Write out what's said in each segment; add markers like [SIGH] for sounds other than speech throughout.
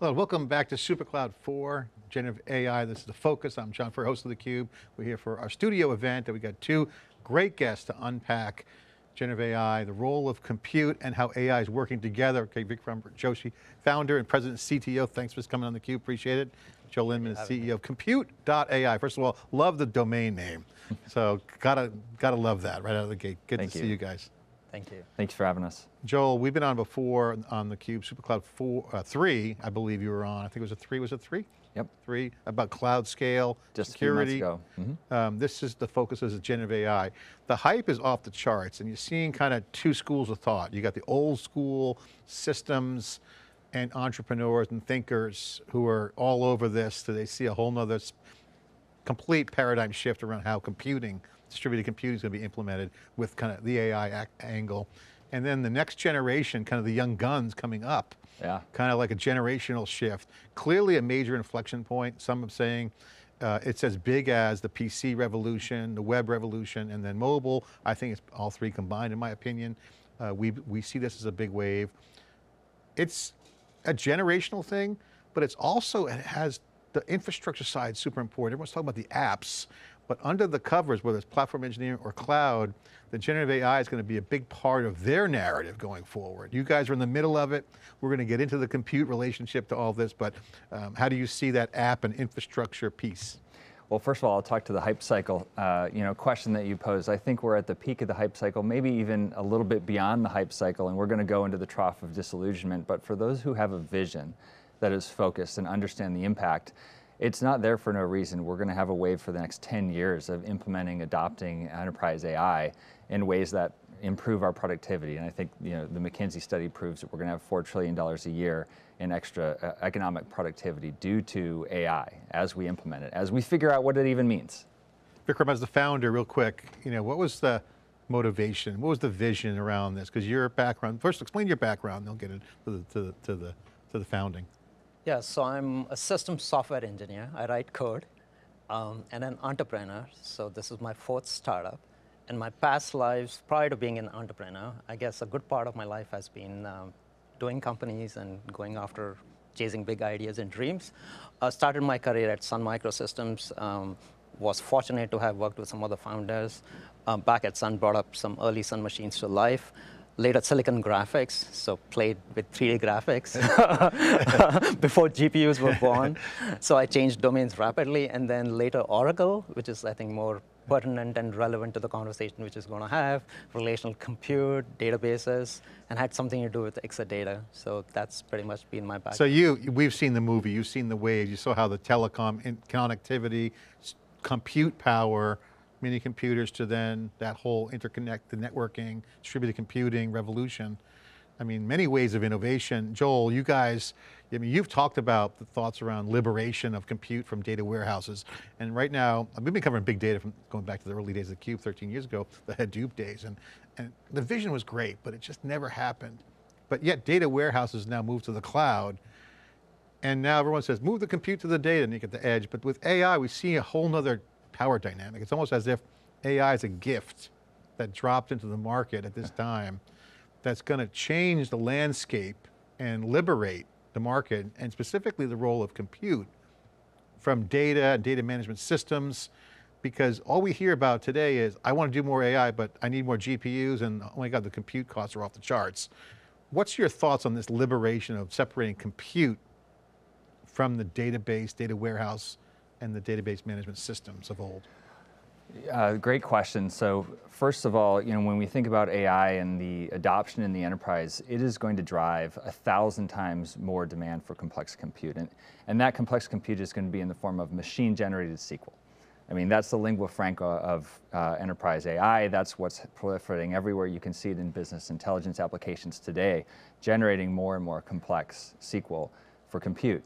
Hello, welcome back to SuperCloud 4, Generative AI. This is The Focus. I'm John Furrier, host of theCUBE. We're here for our studio event and we got two great guests to unpack generative AI, the role of compute and how AI is working together. Okay, Vikram Joshi, founder and president CTO. Thanks for coming on theCUBE, appreciate it. Joel Inman is CEO of compute.ai. First of all, love the domain name. [LAUGHS] so gotta, gotta love that right out of the gate. Good Thank to you. see you guys. Thank you. Thanks for having us. Joel, we've been on before on theCUBE, SuperCloud four, uh, three, I believe you were on. I think it was a three, was it three? Yep. Three, about cloud scale, Just security. a few months ago. Mm -hmm. um, this is the focus of generative AI. The hype is off the charts and you're seeing kind of two schools of thought. You got the old school systems and entrepreneurs and thinkers who are all over this, so they see a whole nother complete paradigm shift around how computing distributed computing is going to be implemented with kind of the AI angle. And then the next generation, kind of the young guns coming up, yeah. kind of like a generational shift. Clearly a major inflection point. Some are saying uh, it's as big as the PC revolution, the web revolution, and then mobile. I think it's all three combined in my opinion. Uh, we, we see this as a big wave. It's a generational thing, but it's also, it has the infrastructure side super important. Everyone's talking about the apps, but under the covers, whether it's platform engineering or cloud, the generative AI is going to be a big part of their narrative going forward. You guys are in the middle of it. We're going to get into the compute relationship to all this, but um, how do you see that app and infrastructure piece? Well, first of all, I'll talk to the hype cycle. Uh, you know, question that you posed. I think we're at the peak of the hype cycle, maybe even a little bit beyond the hype cycle, and we're going to go into the trough of disillusionment. But for those who have a vision that is focused and understand the impact, it's not there for no reason. We're going to have a wave for the next 10 years of implementing, adopting enterprise AI in ways that improve our productivity. And I think you know, the McKinsey study proves that we're going to have $4 trillion a year in extra uh, economic productivity due to AI as we implement it, as we figure out what it even means. Vikram, as the founder, real quick, you know, what was the motivation? What was the vision around this? Because your background, first explain your background, then will get into the, to the, to the, to the founding. Yeah, so I'm a system software engineer. I write code um, and an entrepreneur. So this is my fourth startup. And my past lives, prior to being an entrepreneur, I guess a good part of my life has been um, doing companies and going after chasing big ideas and dreams. I started my career at Sun Microsystems, um, was fortunate to have worked with some other founders. Um, back at Sun, brought up some early Sun machines to life later Silicon Graphics, so played with 3D graphics [LAUGHS] [LAUGHS] before GPUs were born. so I changed domains rapidly, and then later Oracle, which is I think more pertinent and relevant to the conversation which is going to have, relational compute, databases, and had something to do with Exadata. So that's pretty much been my background. So you, we've seen the movie, you've seen the wave, you saw how the telecom connectivity, compute power, mini computers to then that whole interconnect, the networking, distributed computing revolution. I mean, many ways of innovation. Joel, you guys, I mean, you've talked about the thoughts around liberation of compute from data warehouses. And right now, we've been covering big data from going back to the early days of the cube 13 years ago, the Hadoop days. And, and the vision was great, but it just never happened. But yet data warehouses now move to the cloud. And now everyone says, move the compute to the data and you get the edge. But with AI, we see a whole nother power dynamic. It's almost as if AI is a gift that dropped into the market at this time that's going to change the landscape and liberate the market and specifically the role of compute from data and data management systems because all we hear about today is I want to do more AI but I need more GPUs and oh my God the compute costs are off the charts. What's your thoughts on this liberation of separating compute from the database, data warehouse and the database management systems of old? Uh, great question. So first of all, you know, when we think about AI and the adoption in the enterprise, it is going to drive a thousand times more demand for complex compute. And, and that complex compute is going to be in the form of machine-generated SQL. I mean, that's the lingua franca of uh, enterprise AI. That's what's proliferating everywhere. You can see it in business intelligence applications today, generating more and more complex SQL for compute.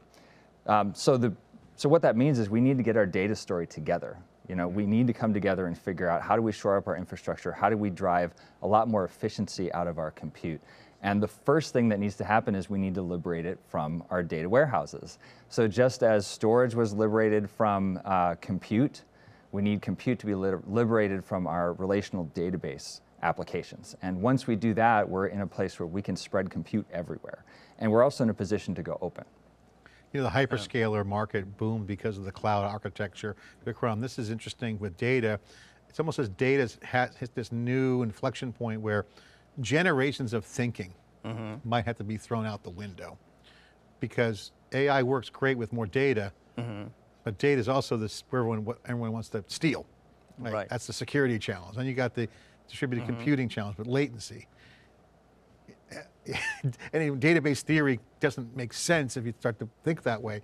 Um, so the so what that means is we need to get our data story together. You know, we need to come together and figure out how do we shore up our infrastructure, how do we drive a lot more efficiency out of our compute. And the first thing that needs to happen is we need to liberate it from our data warehouses. So just as storage was liberated from uh, compute, we need compute to be liberated from our relational database applications. And once we do that, we're in a place where we can spread compute everywhere. And we're also in a position to go open. You know, the hyperscaler market boomed because of the cloud architecture. Vikram, this is interesting with data. It's almost as data has hit this new inflection point where generations of thinking mm-hmm. might have to be thrown out the window because AI works great with more data, mm-hmm. but data is also this where everyone, everyone wants to steal. Right. That's the security challenge. Then you got the distributed mm-hmm. computing challenge, but latency. [LAUGHS] Any database theory doesn't make sense if you start to think that way.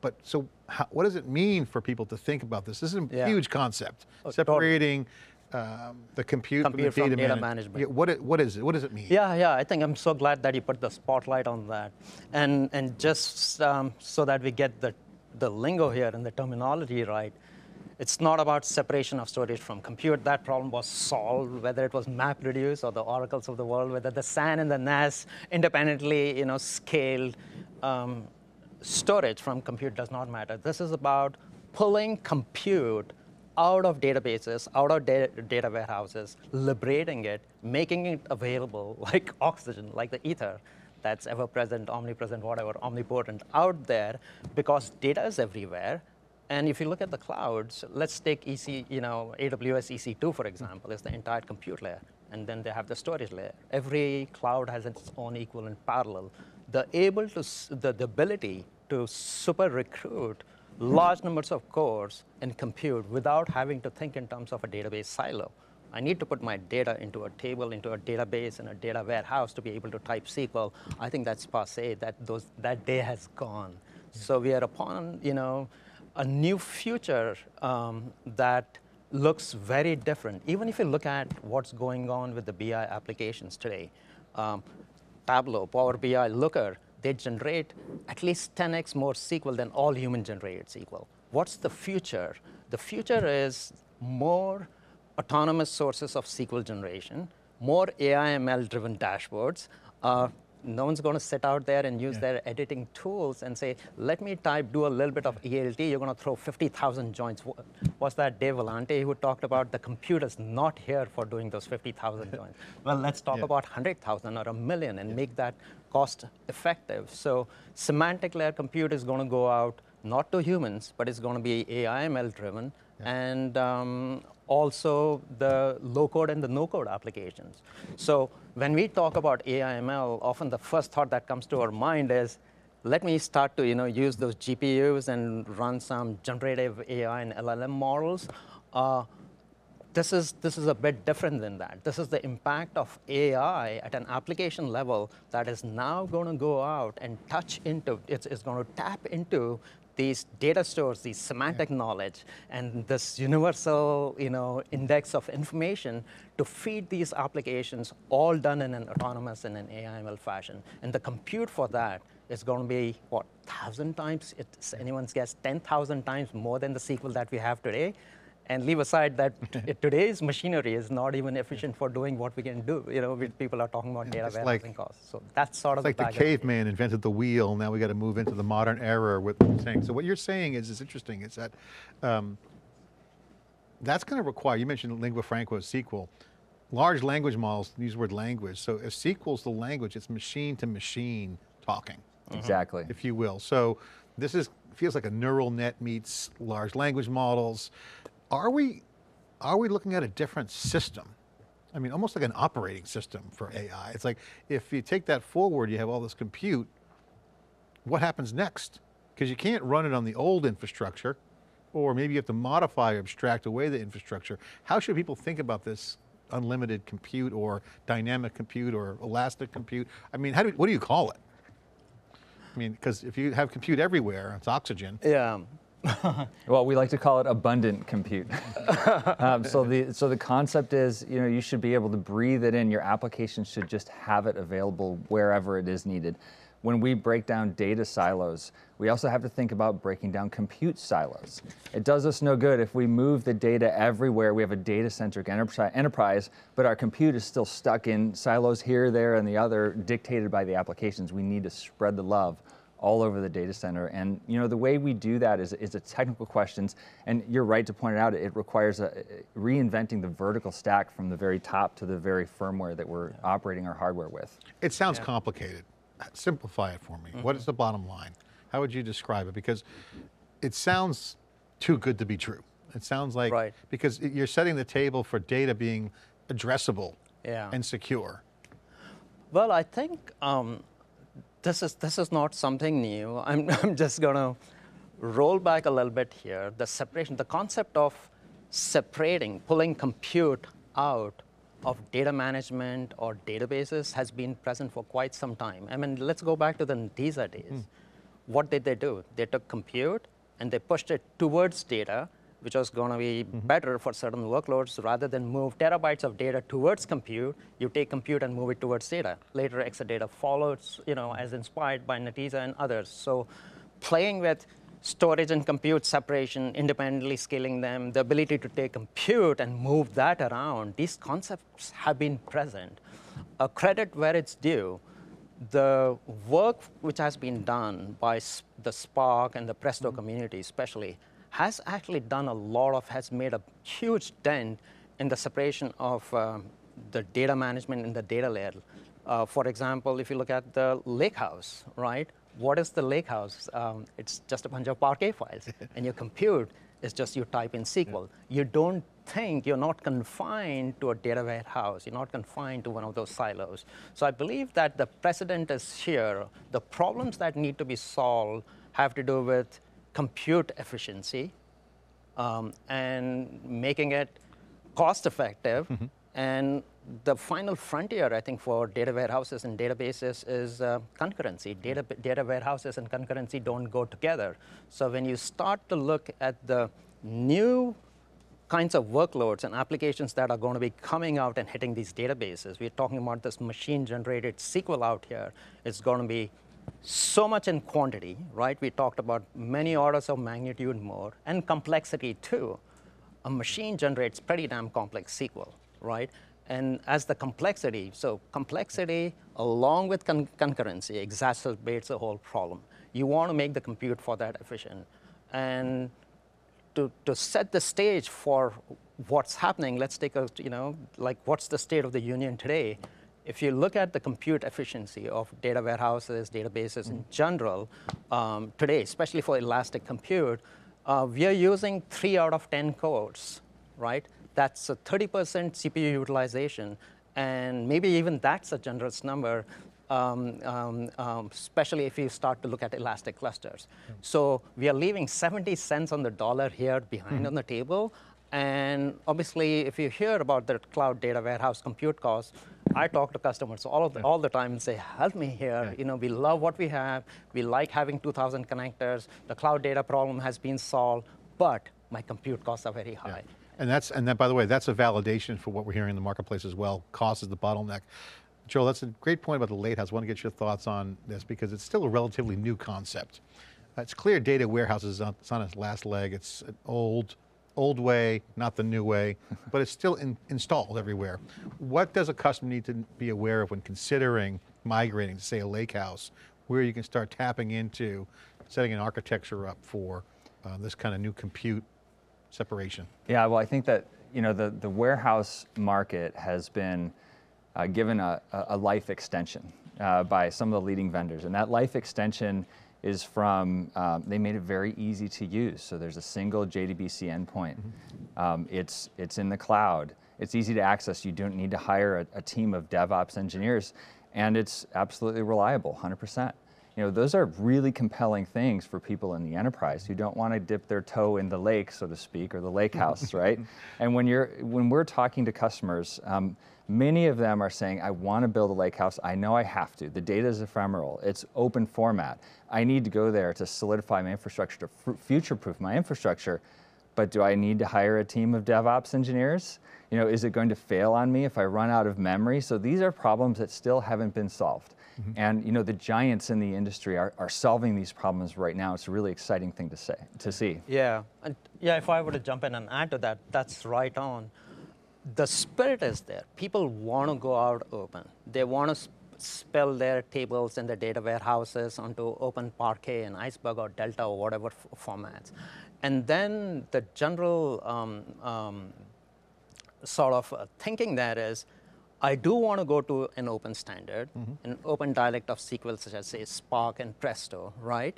But so, how, what does it mean for people to think about this? This is a Yeah. huge concept. Oh. Separating um, the compute, Compute from from the data, data manage- management. Yeah, what, it, what is it? What does it mean? Yeah, yeah. I think I'm so glad that you put the spotlight on that, and and just um, so that we get the the lingo here and the terminology right. It's not about separation of storage from compute. That problem was solved, whether it was MapReduce or the oracles of the world, whether the SAN and the NAS independently, you know, scaled um, storage from compute does not matter. This is about pulling compute out of databases, out of da- data warehouses, liberating it, making it available [LAUGHS] like oxygen, like the ether that's ever present, omnipresent, whatever, omnipotent out there because data is everywhere. And if you look at the clouds, let's take EC, you know, AWS EC2, for example, is the entire compute layer. And then they have the storage layer. Every cloud has its own equivalent parallel. The able to, the, the ability to super recruit large numbers of cores and compute without having to think in terms of a database silo. I need to put my data into a table, into a database, and a data warehouse to be able to type SQL. I think that's passe. That those that day has gone. So we are upon you know a new future um, that looks very different. Even if you look at what's going on with the BI applications today, um, Tableau, Power BI, Looker, they generate at least 10x more SQL than all human generated SQL. What's the future? The future is more autonomous sources of SQL generation, more AI ML driven dashboards. Uh, no one's going to sit out there and use Yeah. their editing tools and say, let me type, do a little bit of ELT, you're going to throw 50,000 joins. Was that Dave Vellante who talked about the computer's not here for doing those 50,000 [LAUGHS] joins? Well, let's talk Yeah. about 100,000 or a million and make that cost effective. So semantic layer compute is going to go out not to humans, but it's going to be AI ML driven and um, also the low code and the no code applications. So when we talk about AI ML, often the first thought that comes to our mind is, let me start to you know use those GPUs and run some generative AI and LLM models. Uh, this is this is a bit different than that. This is the impact of AI at an application level that is now going to go out and touch into. It's, it's going to tap into these data stores, these semantic knowledge, and this universal, you know, index of information to feed these applications, all done in an autonomous and an AI/ML fashion. And the compute for that is going to be what thousand times? It's anyone's guess, ten thousand times more than the SQL that we have today. And leave aside that [LAUGHS] today's machinery is not even efficient for doing what we can do. You know, we, people are talking about data warehousing like- costs. So that's sort of like the background. caveman invented the wheel. Now we got to move into the modern era with what you're saying. So what you're saying is, is interesting. Is that um, that's going to require. You mentioned lingua franca, SQL. Large language models use the word language. So if SQL's the language, it's machine to machine talking, Exactly. if you will. So this is feels like a neural net meets large language models. Are we are we looking at a different system? I mean, almost like an operating system for AI. It's like if you take that forward, you have all this compute. What happens next? Because you can't run it on the old infrastructure, or maybe you have to modify or abstract away the infrastructure. How should people think about this unlimited compute or dynamic compute or elastic compute? I mean, how do, what do you call it? I mean, because if you have compute everywhere, it's oxygen. Yeah. [LAUGHS] Well, we like to call it abundant compute. [LAUGHS] um, so the so the concept is, you know, you should be able to breathe it in. Your application should just have it available wherever it is needed. When we break down data silos, we also have to think about breaking down compute silos. It does us no good if we move the data everywhere. We have a data-centric enterprise, but our compute is still stuck in silos here, there, and the other, dictated by the applications. We need to spread the love all over the data center. And you know the way we do that is, is a technical questions. And you're right to point it out. It requires a, reinventing the vertical stack from the very top to the very firmware that we're operating our hardware with. It sounds complicated. Simplify it for me. What is the bottom line? How would you describe it? Because it sounds too good to be true. It sounds like Right. because you're setting the table for data being addressable Yeah. and secure. Well, I think um, this is this is not something new. [LAUGHS] I'm I'm just gonna roll back a little bit here. The separation, the concept of separating, pulling compute out of data management or databases has been present for quite some time. I mean, let's go back to the Netezza days. Hmm. What did they do? They took compute and they pushed it towards data, which was going to be mm-hmm. better for certain workloads rather than move terabytes of data towards compute. You take compute and move it towards data. Later, Exadata follows, you know, as inspired by Netezza and others. So, playing with storage and compute separation, independently scaling them, the ability to take compute and move that around, these concepts have been present. A credit where it's due the work which has been done by the Spark and the Presto mm-hmm. community, especially, has actually done a lot of, has made a huge dent in the separation of um, the data management in the data layer. Uh, for example, if you look at the lakehouse, right? What is the lakehouse? Um, it's just a bunch of Parquet files, [LAUGHS] and your compute is just you type in SQL. You don't think you're not confined to a data warehouse. You're not confined to one of those silos. So I believe that the precedent is here. The problems that need to be solved have to do with compute efficiency um, and making it cost effective. And the final frontier, I think, for data warehouses and databases is uh, concurrency. Data, data warehouses and concurrency don't go together. So when you start to look at the new kinds of workloads and applications that are going to be coming out and hitting these databases. We're talking about this machine generated SQL out here. It's going to be so much in quantity, right? We talked about many orders of magnitude more and complexity too. A machine generates pretty damn complex SQL, right? And as the complexity, so complexity along with con- concurrency exacerbates the whole problem. You want to make the compute for that efficient. And to, to set the stage for what's happening, let's take a, you know, like what's the state of the union today? If you look at the compute efficiency of data warehouses, databases in general, um, today, especially for elastic compute, uh, we are using three out of 10 cores, right? That's a 30% CPU utilization, and maybe even that's a generous number um, um, um, especially if you start to look at elastic clusters. So we are leaving 70 cents on the dollar here behind on the table. And obviously, if you hear about the cloud data warehouse compute costs, I talk to customers all, of the, all the time and say, help me here. You know, we love what we have. We like having 2,000 connectors. The cloud data problem has been solved, but my compute costs are very high. And that's and that by the way, that's a validation for what we're hearing in the marketplace as well. Cost is the bottleneck. Joel, that's a great point about the lake house. I want to get your thoughts on this because it's still a relatively new concept. It's clear data warehouse is on, it's on its last leg. It's an old, old way, not the new way, [LAUGHS] but it's still in, installed everywhere. What does a customer need to be aware of when considering migrating to say a lake house, where you can start tapping into setting an architecture up for uh, this kind of new compute separation? Yeah, well, I think that you know the, the warehouse market has been uh, given a, a life extension uh, by some of the leading vendors, and that life extension is from um, they made it very easy to use. So there's a single JDBC endpoint. Um, it's it's in the cloud. It's easy to access. You don't need to hire a, a team of DevOps engineers, and it's absolutely reliable, 100%. You know, those are really compelling things for people in the enterprise who don't want to dip their toe in the lake, so to speak, or the lake house, [LAUGHS] right? And when you're when we're talking to customers, um, many of them are saying, "I want to build a lake house. I know I have to. The data is ephemeral. It's open format. I need to go there to solidify my infrastructure, to future-proof my infrastructure." But do I need to hire a team of DevOps engineers? You know, is it going to fail on me if I run out of memory? So these are problems that still haven't been solved. And you know, the giants in the industry are, are solving these problems right now. It's a really exciting thing to say to see. Yeah, and yeah, if I were to jump in and add to that, that's right on. The spirit is there. People want to go out open. They want to sp- spill their tables and their data warehouses onto open Parquet and Iceberg or Delta or whatever f- formats. And then the general um, um, sort of uh, thinking there is, I do want to go to an open standard, an open dialect of SQL, such as say Spark and Presto, right?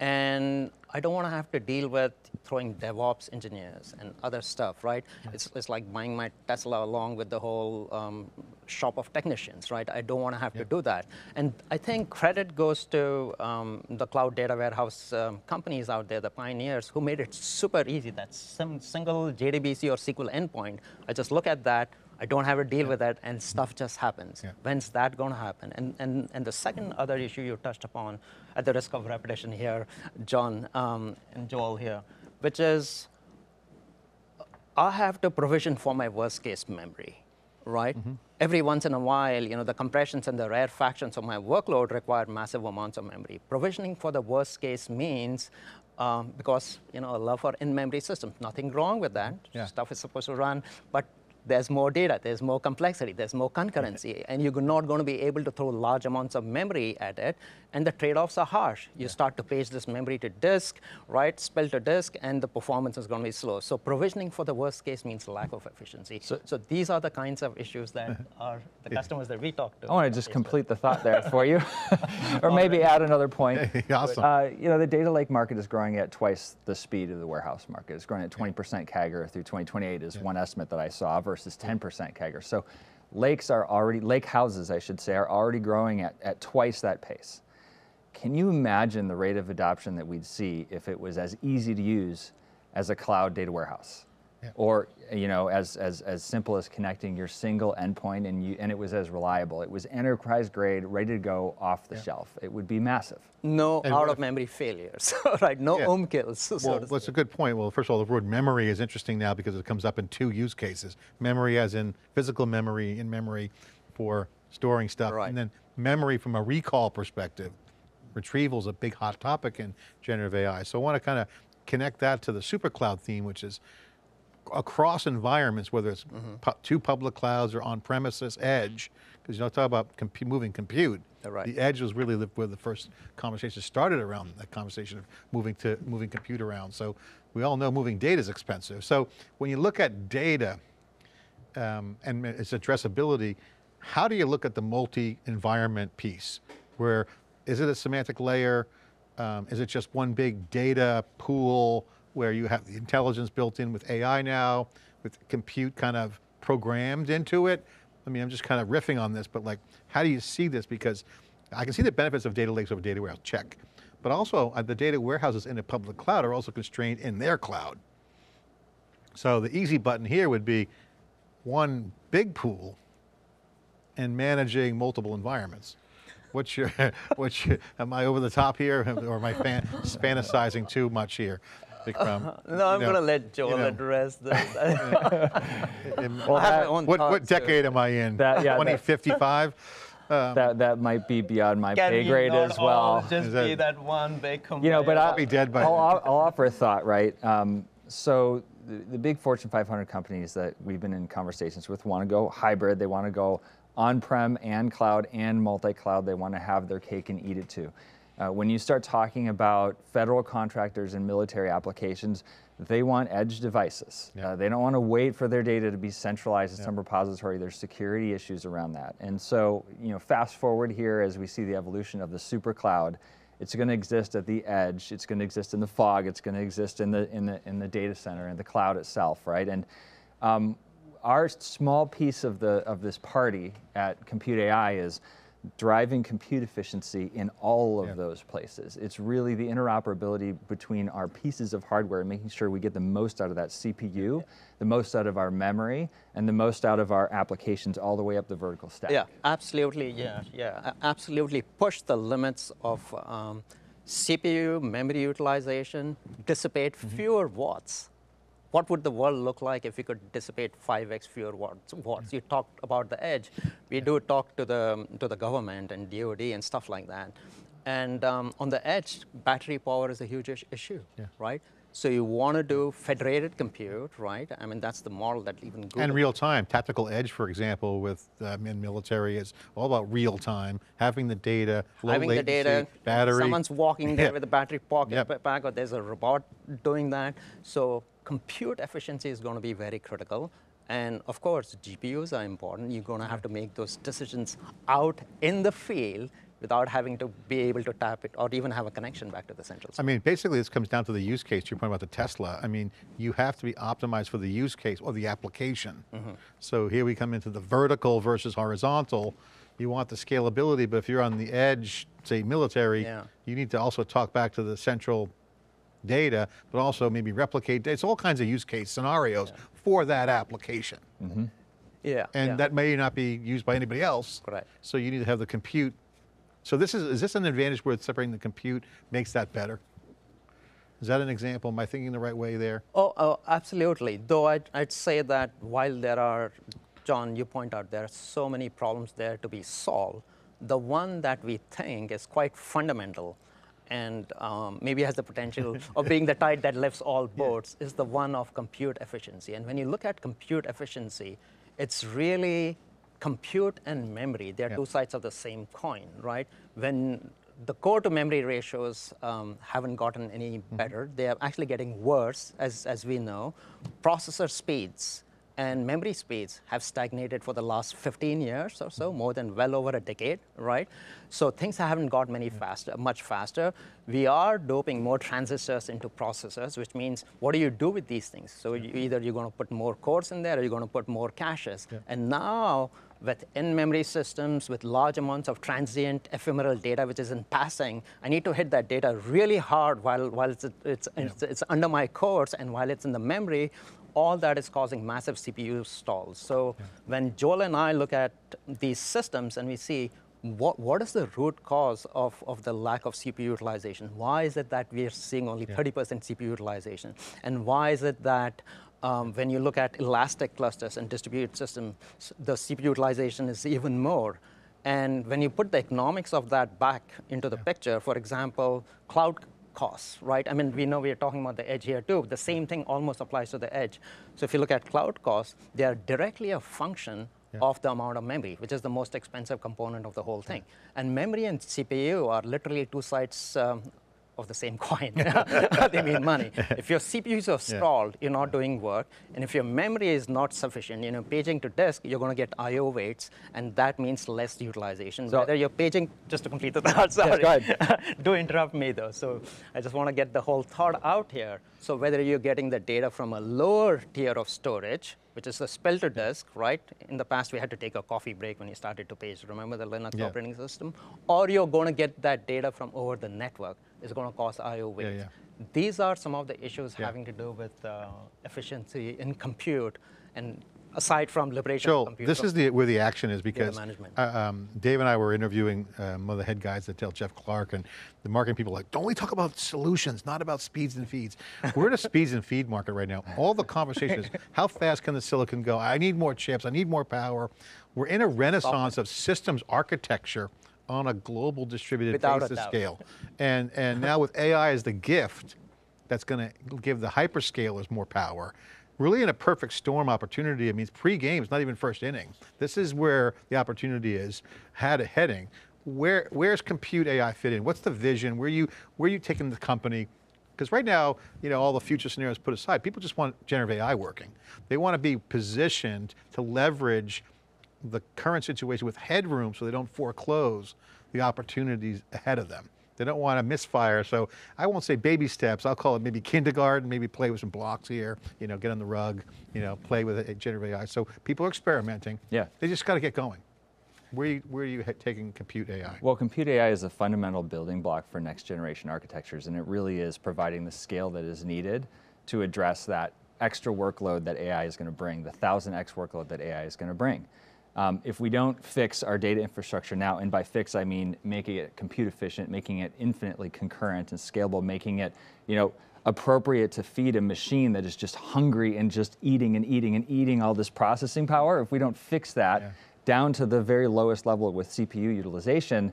and I don't want to have to deal with throwing DevOps engineers and other stuff, right? It's, it's like buying my Tesla along with the whole um, shop of technicians, right? I don't want to have to do that. And I think credit goes to um, the cloud data warehouse um, companies out there, the pioneers, who made it super easy. That sim- single JDBC or SQL endpoint, I just look at that, I don't have a deal with that, and stuff just happens. Yeah. When's that going to happen? And, and, and the second other issue you touched upon, at the risk of repetition here, John um, and Joel here, which is I have to provision for my worst case memory, right? Every once in a while, you know, the compressions and the rarefactions of my workload require massive amounts of memory. Provisioning for the worst case means, um, because, you know, I love for in-memory systems, nothing wrong with that. Yeah. Stuff is supposed to run, but there's more data, there's more complexity, there's more concurrency, and you're not going to be able to throw large amounts of memory at it, and the trade-offs are harsh. You start to page this memory to disk, right, spill to disk, and the performance is going to be slow. So provisioning for the worst case means lack of efficiency. So, these are the kinds of issues that [LAUGHS] are the customers that we talk to. I want to just complete the thought there for you, [LAUGHS] or maybe add another point. Awesome. Uh, you know, the data lake market is growing at twice the speed of the warehouse market. It's growing at 20% CAGR through 2028 is one estimate that I saw versus 10% CAGR. So lakes are already, lake houses, I should say, are already growing at, at twice that pace. Can you imagine the rate of adoption that we'd see if it was as easy to use as a cloud data warehouse? Yeah. Or you know, as, as, as simple as connecting your single endpoint and, you, and it was as reliable. It was enterprise grade, ready to go off the shelf. It would be massive. No And what out if- of memory failures, [LAUGHS] right? No Yeah. OOM kills. So Well, to that's say. a good point. Well, first of all, the word memory is interesting now because it comes up in two use cases. Memory as in physical memory, in memory for storing stuff. Right. And then memory from a recall perspective. Retrieval is a big hot topic in generative AI. So I want to kind of connect that to the super cloud theme, which is across environments, whether it's Mm-hmm. pu- two public clouds or on-premises edge, because you know, talk about compu- moving compute. Right. The edge was really the, where the first conversation started around that conversation of moving to moving compute around. So we all know moving data is expensive. So when you look at data um, and its addressability, how do you look at the multi-environment piece? Where is it a semantic layer? Um, is it just one big data pool where you have the intelligence built in with AI now, with compute kind of programmed into it? I mean, I'm just kind of riffing on this, but like, how do you see this? Because I can see the benefits of data lakes over data warehouse, check. But also, uh, the data warehouses in a public cloud are also constrained in their cloud. So the easy button here would be one big pool and managing multiple environments. What's your, [LAUGHS] what's your, am I over the top here [LAUGHS] or am I fan, [LAUGHS] fantasizing too much here? Vikram? [LAUGHS] No, I'm You know, going to let Joel know. address this. [LAUGHS] Well, I have my that- what, what thoughts, too. decade am I in? That- yeah, that- 2055? that, that might be beyond my pay grade as well. Just that- be that one big You know, but complaint? I'll, be dead by I'll. I'll, I'll offer a thought, right? Um, so the, the big Fortune 500 companies that we've been in conversations with want to go hybrid. They want to go on-prem and cloud and multi-cloud. They want to have their cake and eat it too. Uh, when you start talking about federal contractors and military applications, they want edge devices. Yeah. Uh, they don't want to wait for their data to be centralized in some repository. There's security issues around that. And so, you know, fast forward here as we see the evolution of the super cloud, it's going to exist at the edge. It's going to exist in the fog. It's going to exist in the in the in the data center in the cloud itself, right? And um, our small piece of the of this party at Compute AI is driving compute efficiency in all of Yeah. those places. It's really the interoperability between our pieces of hardware and making sure we get the most out of that CPU, the most out of our memory, and the most out of our applications all the way up the vertical stack. Yeah, absolutely. Yeah, yeah, absolutely. Push the limits of um, CPU memory utilization. Dissipate fewer watts. What would the world look like if we could dissipate 5x fewer watts? watts? You talked about the edge. We do talk to the to the government and DoD and stuff like that. And um, on the edge, battery power is a huge is- issue, Yeah. right? So you want to do federated compute, right? I mean, that's the model that even Google And real time, tactical edge, for example, with um, in military is all about real time, having the data, low having latency, the data, battery. someone's walking there Yeah. with a battery pocket Yep. pack, or there's a robot doing that. So compute efficiency is going to be very critical. And of course, GPUs are important. You're going to have to make those decisions out in the field without having to be able to tap it or even have a connection back to the central I mean, basically, this comes down to the use case. To your point about the Tesla, I mean, you have to be optimized for the use case or the application. Mm-hmm. So here we come into the vertical versus horizontal. You want the scalability, but if you're on the edge, say military, Yeah. you need to also talk back to the central data, but also maybe replicate. It's all kinds of use case scenarios for that application, mm-hmm. yeah. and yeah. that may not be used by anybody else. Correct. So you need to have the compute. So this is is this an advantage where separating the compute makes that better? Is that an example? Am I thinking the right way there? Oh, oh, absolutely. Though I'd, I'd say that while there are, John, you point out there are so many problems there to be solved, the one that we think is quite fundamental and um, maybe has the potential of being the tide that lifts all boats is the one of compute efficiency. And when you look at compute efficiency, it's really compute and memory. They're Yeah. two sides of the same coin, right? When the core to memory ratios um, haven't gotten any better, they are actually getting worse, as, as we know. Processor speeds and memory speeds have stagnated for the last 15 years or so, more than well over a decade, right? So things haven't got many mm. faster, much faster. We are doping more transistors into processors, which means what do you do with these things? So you, either you're going to put more cores in there, or you're going to put more caches. And now with in-memory systems, with large amounts of transient ephemeral data, which is in passing, I need to hit that data really hard while, while it's, it's, it's, it's under my cores and while it's in the memory, all that is causing massive CPU stalls. So when Joel and I look at these systems and we see what, what is the root cause of, of the lack of CPU utilization? Why is it that we are seeing only 30% CPU utilization? And why is it that um, when you look at elastic clusters and distributed systems, the CPU utilization is even more. And when you put the economics of that back into the picture, for example, cloud costs, right? I mean, we know we are talking about the edge here too. The same thing almost applies to the edge. So if you look at cloud costs, they are directly a function of the amount of memory, which is the most expensive component of the whole thing. And memory and CPU are literally two sides um, of the same [LAUGHS] coin. [LAUGHS] they mean money. [LAUGHS] If your CPUs are stalled, you're not doing work. And if your memory is not sufficient, you know, paging to disk, you're going to get I/O waits, and that means less utilization. So- Whether you're paging, just to complete the thought, sorry. go ahead. Do interrupt me though. So I just want to get the whole thought out here. So whether you're getting the data from a lower tier of storage, which is the spill to disk, right? In the past, we had to take a coffee break when you started to page. Remember the Linux Yeah. operating system? Or you're going to get that data from over the network. It's going to cause I/O waits. yeah. These are some of the issues Yeah. having to do with uh, efficiency in compute, and aside from liberation Joel, compute. this is the where the action is because uh, um, Dave and I were interviewing um, one of the head guys at Dell Jeff Clarke, and the marketing people like, don't we talk about solutions, not about speeds and feeds. [LAUGHS] We're in a speeds and feed market right now. All the conversation is [LAUGHS] how fast can the silicon go? I need more chips. I need more power. We're in a renaissance of systems architecture on a global distributed Without basis scale, and and now with AI as the gift that's going to give the hyperscalers more power. Really, in a perfect storm opportunity, it means pre-game, it's not even first inning. This is where the opportunity is, had a heading. Where, where's compute AI fit in? What's the vision? Where you, where you taking the company? Because right now, you know, all the future scenarios put aside, people just want generative AI working. They want to be positioned to leverage the current situation with headroom so they don't foreclose the opportunities ahead of them. They don't want to misfire. So I won't say baby steps. I'll call it maybe kindergarten, maybe play with some blocks here, you know, get on the rug, you know, play with it, generative AI. So people are experimenting. Yeah. They just got to get going. Where, you, where are you taking compute AI? Well, compute AI is a fundamental building block for next generation architectures, and it really is providing the scale that is needed to address that extra workload that AI is going to bring, the 1000x workload that AI is going to bring. Um, if we don't fix our data infrastructure now, and by fix I mean making it compute efficient, making it infinitely concurrent and scalable, making it, you know, appropriate to feed a machine that is just hungry and just eating and eating and eating all this processing power, if we don't fix that, Yeah. down to the very lowest level with CPU utilization,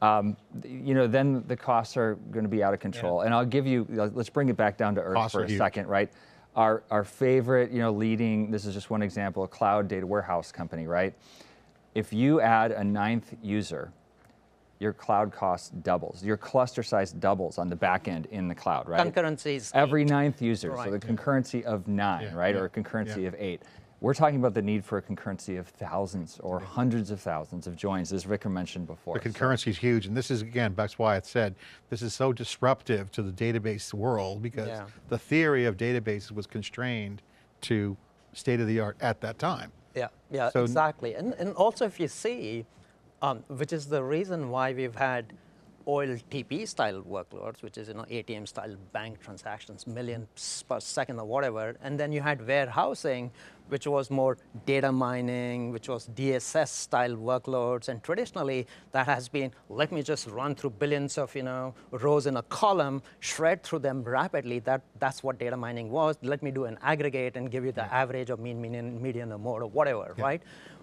um, you know, then the costs are going to be out of control. And I'll give you, uh, let's bring it back down to earth Costs for a huge. second, right? Our, our favorite, you know, leading, this is just one example, a cloud data warehouse company, right? If you add a ninth user, your cloud cost doubles. Your cluster size doubles on the back end in the cloud, right? Concurrency is Every eight. ninth user, so the concurrency of nine, Yeah, right, yeah, or a concurrency yeah. of eight. We're talking about the need for a concurrency of thousands or hundreds of thousands of joins, as Vikram mentioned before. The concurrency is huge, and this is, again, that's why it said, this is so disruptive to the database world because Yeah. the theory of databases was constrained to state of the art at that time. Yeah, yeah, So- exactly. And, and also, if you see, um, which is the reason why we've had OLTP style workloads, which is you know ATM style bank transactions, millions per second or whatever, and then you had warehousing, which was more data mining, which was DSS style workloads, and traditionally that has been let me just run through billions of you know rows in a column, shred through them rapidly. That that's what data mining was. Let me do an aggregate and give you the average or mean, median, median, or mode or whatever, right?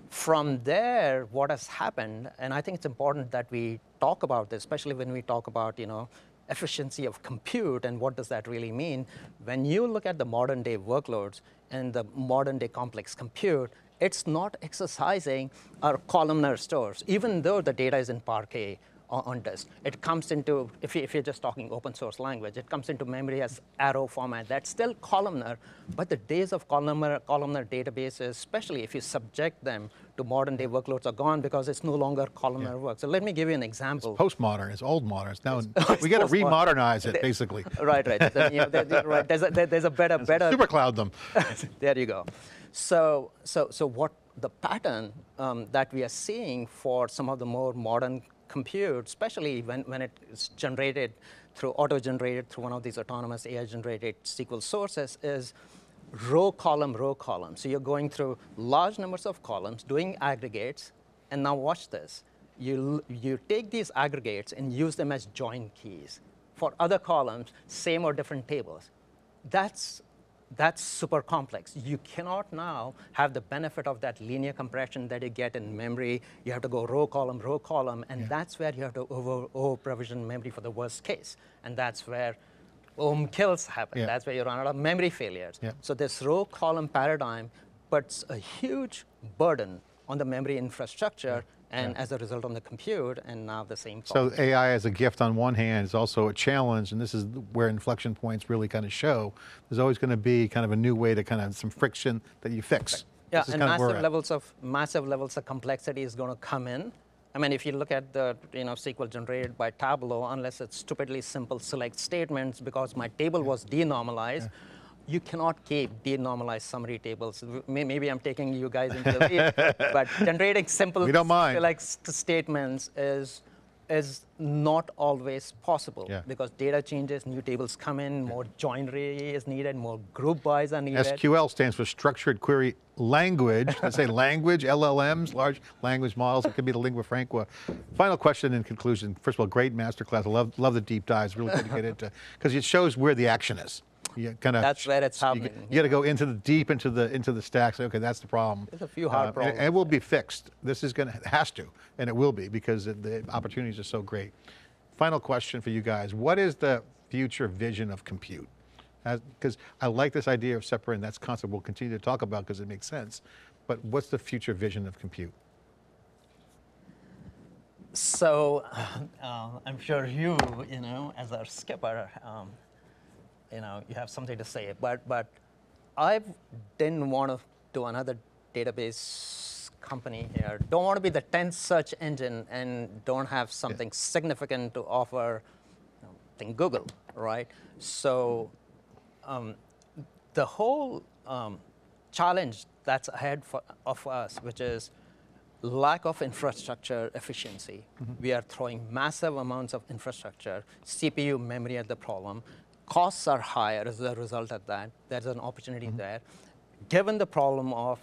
From there, what has happened, and I think it's important that we talk about this, especially when we talk about, you know, efficiency of compute and what does that really mean. When you look at the modern day workloads and the modern day complex compute, it's not exercising our columnar stores, even though the data is in Parquet on, on disk. It comes into, if, you, if you're just talking open source language, it comes into memory as arrow format. That's still columnar, but the days of columnar, columnar databases, especially if you subject them to modern day workloads, are gone because it's no longer columnar work. So let me give you an example. Postmodern, it's old modern, it's now, [LAUGHS] we got to remodernize it, basically. [LAUGHS] right, right. Then, you know, there- right. There's, a, there- there's a better, better. Supercloud them. [LAUGHS] there you go. So, so, so what the pattern um, that we are seeing for some of the more modern compute, especially when, when it is generated through auto-generated through one of these autonomous AI-generated SQL sources, is row column row column. So you're going through large numbers of columns, doing aggregates, and now watch this. You, you take these aggregates and use them as join keys for other columns, same or different tables. That's that's super complex. You cannot now have the benefit of that linear compression that you get in memory. You have to go row column, row column, and that's where you have to over, over provision memory for the worst case. And that's where OOM kills happen. Yeah. That's where you run out of memory failures. Yeah. So this row column paradigm puts a huge burden on the memory infrastructure and as a result on the compute, and now the same problem. So AI as a gift on one hand is also a challenge, and this is where inflection points really kind of show. There's always going to be kind of a new way to kind of some friction that you fix. Yeah, and kind of where we're massive levels of massive levels of complexity is going to come in. I mean, if you look at the you know SQL generated by Tableau, unless it's stupidly simple select statements, because my table was denormalized, you cannot keep denormalized summary tables. Maybe I'm taking you guys into the lead, [LAUGHS] but generating simple We don't mind. st- statements is is not always possible Yeah. because data changes, new tables come in, more joinery is needed, more group bys are needed. SQL stands for Structured Query Language. I say language, LLMs, large language models. It could be the lingua franca. Final question in conclusion. First of all, great masterclass. I love, love the deep dives. Really good to get into because it shows where the action is. You kind of That's where it's You, happening, got to go into the deep into the into the stack. Say, okay, that's the problem. There's a few hard Uh, problems and it will be fixed. This is going to has to, and it will be because the- the opportunities are so great. Final question for you guys: What is the future vision of compute? Because I like this idea of separating. That's concept we'll continue to talk about because it makes sense. But what's the future vision of compute? So [SIGHS] uh, I'm sure you, you know, as our skipper, um, you know, you have something to say. But but I didn't want to do another database company here. Don't want to be the 10th search engine and don't have something significant to offer. You know, think Google, right? So um, the whole um, challenge that's ahead for, of us, which is lack of infrastructure efficiency. We are throwing massive amounts of infrastructure, CPU memory at the problem. Costs are higher as a result of that. There's an opportunity there. Given the problem of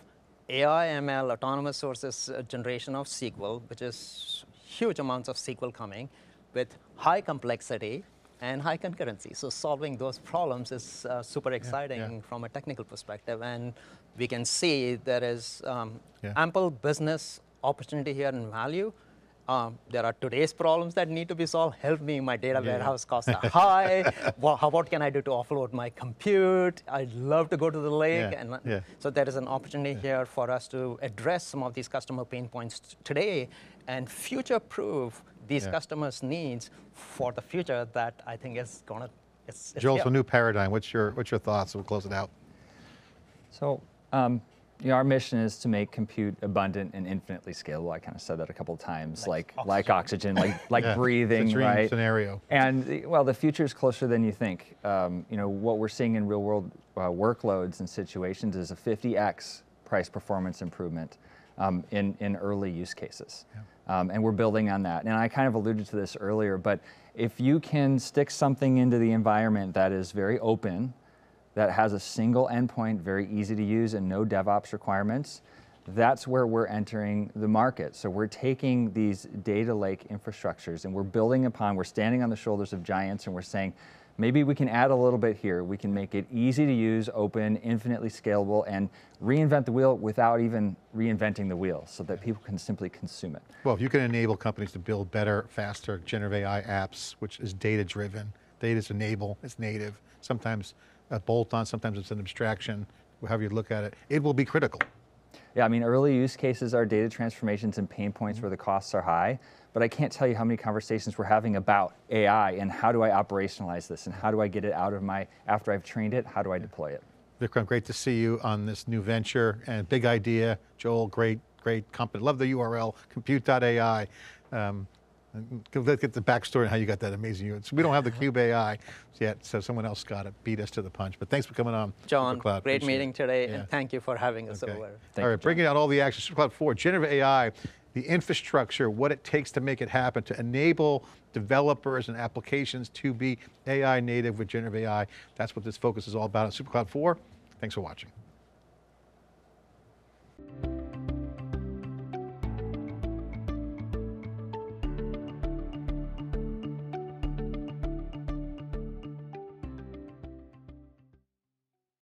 AI, ML, autonomous sources uh, generation of SQL, which is huge amounts of SQL coming with high complexity and high concurrency. So solving those problems is uh, super exciting from a technical perspective. And we can see there is um, Yeah. ample business opportunity here and value. Um, there are today's problems that need to be solved. Help me, my data Yeah, yeah. warehouse costs are [LAUGHS] high. well, how, what can I do to offload my compute? I'd love to go to the lake. Yeah, And yeah. so there is an opportunity here for us to address some of these customer pain points t- today and future-proof these Yeah. customers' needs for the future that I think is gonna. It's, it's Joel, here. so new paradigm. What's your what's your thoughts? We'll close it out. So um, You know, our mission is to make compute abundant and infinitely scalable. I kind of said that a couple of times, like like oxygen, like [LAUGHS] like Yeah, it's a breathing, right? scenario. And well, the future is closer than you think. Um, you know, what we're seeing in real world uh, workloads and situations is a 50x price performance improvement um, in in early use cases, um, and we're building on that. And I kind of alluded to this earlier, but if you can stick something into the environment that is very open, that has a single endpoint, very easy to use, and no DevOps requirements, that's where we're entering the market. So we're taking these data lake infrastructures and we're building upon, we're standing on the shoulders of giants and we're saying, maybe we can add a little bit here. We can make it easy to use, open, infinitely scalable, and reinvent the wheel without even reinventing the wheel so that people can simply consume it. Well, if you can enable companies to build better, faster generative AI apps, which is data driven, data is enable, it's native, sometimes a bolt on, sometimes it's an abstraction, however you look at it, it will be critical. Yeah, I mean, early use cases are data transformations and pain points where the costs are high, but I can't tell you how many conversations we're having about AI and how do I operationalize this and how do I get it out of my, after I've trained it, how do I deploy it? Vikram, great to see you on this new venture and big idea. Joel, great, great company. Love the URL, compute.ai. Um, let's get the backstory on how you got that amazing. unit. So we don't have the [LAUGHS] Cube AI yet, so someone else got it, beat us to the punch. But thanks for coming on. John, great Appreciate it. meeting today, Yeah. and thank you for having us Okay. over. Thank All you, bringing out all the action, SuperCloud 4, generative AI, the infrastructure, what it takes to make it happen, to enable developers and applications to be AI native with generative AI. That's what this focus is all about on SuperCloud 4. Thanks for watching.